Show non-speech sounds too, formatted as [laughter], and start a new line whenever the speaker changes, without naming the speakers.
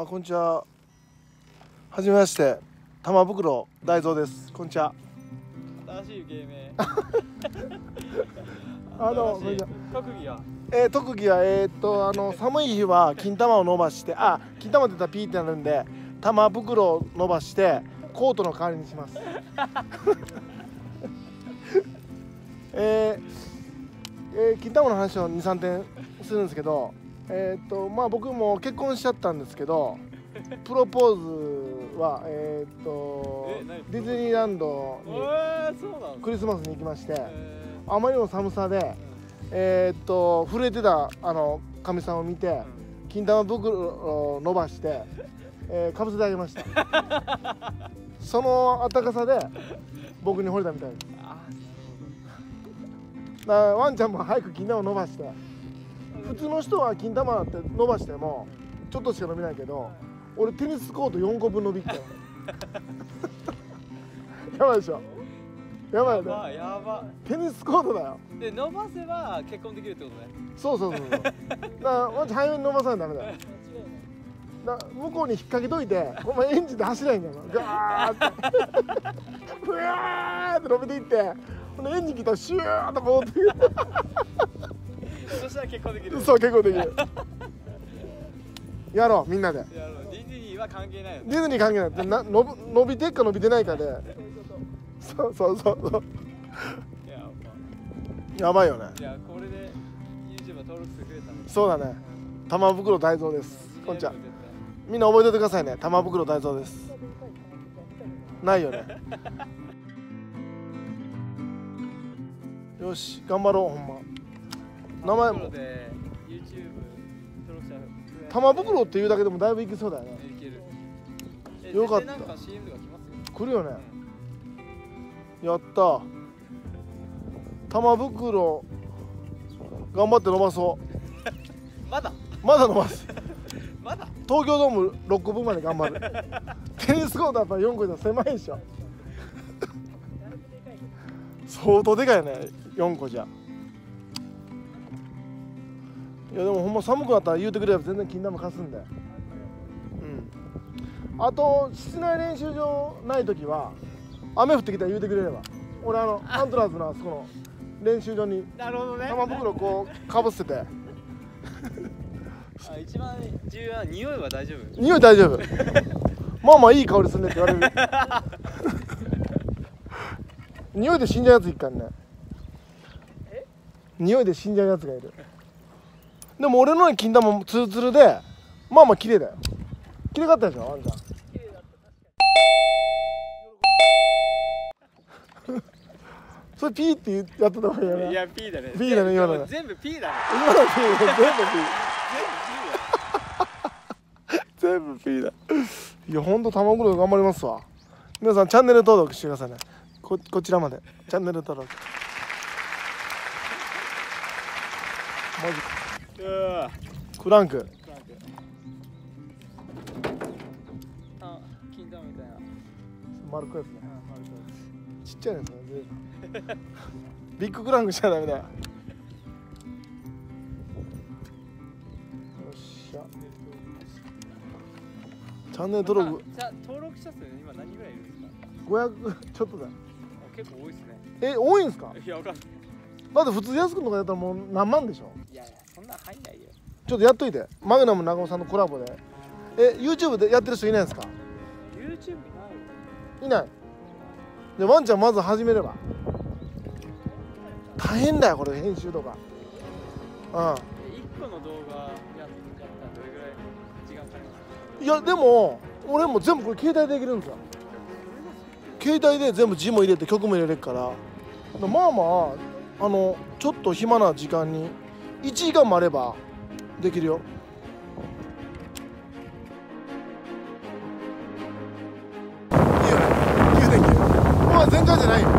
あこんにちは。はじめまして。玉袋大蔵です。こんにちは。
新しい芸名。[laughs]
あの
特技は？
えー特技はえーっとあの寒い日は金玉を伸ばしてあ金玉って言ったらピーってなるんで玉袋を伸ばしてコートの代わりにします。[laughs] えーえー金玉の話を23点するんですけどえーっとまあ僕も結婚しちゃったんですけどプロポーズはえーっと
え何？
ディズニーランドにクリスマスに行きまして
え
あまりにも寒さで
ー
えーっと震えてたあのかみさんを見て
うん。
金玉袋を伸ばして、[laughs] えーかぶせてあげました。その暖かさで僕に惚れたみたいです。
あ
だワンちゃんも早く金玉を伸ばして普通の人は金玉って伸ばしてもちょっとしか伸びないけど俺テニスコート4個分伸びきたよやばいでしょ？やばいよね。
やばやば。
テニスコートだよ。
で伸ばせば結婚できるってことね。
そうそうそうそう。だからワンちゃん早めに伸ばさないとダメだよ。だ向こうに引っ掛けといてお前エンジンで走らないんだよ。ガーって。[laughs] ふわーって伸びていってほんでエンジン切ったらシューッと戻ってくる
そしたら結婚できる
そう結構できる。[laughs] やろうみんなで。
ディズニーは関係ないよね。
ディズニー関係ない。でな伸び伸びてっか伸びてないかでそうそうそうそう。
いや
やばいよね。
いやこれで YouTube 登録数増えたの
そうだね。玉袋大蔵です。こんにちは
絶
みんな覚えておいてくださいね。玉袋大蔵です。ないよね。[laughs] よし頑張ろうほんま名前も。玉袋っていうだけでもだいぶいきそうだよね。よかった。
来
るよね。やった。玉袋頑張って伸ばそ [laughs]
まだ？
うまだ伸ばす。[laughs]
まだ？
東京ドーム6個分まで頑張る。[laughs] テニスコートやっぱ4個じゃ狭いでしょ。相当でかいね。4個じゃやでもほんま寒くなったら言うてくれれば全然金玉貸すんで。うん。あと室内練習場ない時は雨降ってきたら言うてくれれば。俺あのアントラーズのあそこの練習場に
なるほどね。
玉袋こうかぶせて。[laughs]
あ一番重要な匂いは大丈夫？
匂い大丈夫。まあまあいい香りするねって言われる。[laughs] 匂いで死んじゃうやついっからね。匂いで死んじゃうやつがいるでも俺の金玉もツルツルでまあまあ綺麗だよ。綺麗かったでしょあんちゃんそれピーってやってた方がいいよね。
いや P だね。
P だね今の。ね
全部 P だね。
今のピー全部ピー。
全部 P だ
全部 P だ。いやほんと玉袋頑張りますわ。皆さんチャンネル登録してくださいね。ここちらまで。チャンネル登録。マジ
うわ
クランク。
クランク。あ金玉みたいな。
丸っこいやつ。ねちっちゃいやつねビッグクランクしちゃダメだ。よよっしゃ。チャンネル登録。
あじゃあ登録者数今何ぐらいいるんですか
？500ちょっとだ。
結構多いですね。
え多いんすか？
いやわかんない。
だって普通安くんとかやったらもう何万でしょ？
いやいやそんなん入んないよ。
ちょっとやっといて。マグナム長尾さんのコラボで。え YouTube でやってる人いないですか
？YouTube ないよ。
いない。でワンちゃんまず始めれば。大変だよこれ編集とか。
え1個の動画やったらどれぐらい時間かかります
うんいやでも俺も全部これ携帯でできるんですよ。携帯で全部字も入れて曲も入れれるから。まあまああのちょっと暇な時間に1時間もあればできるよ。いいよね。9.9まあ全開じゃないよ。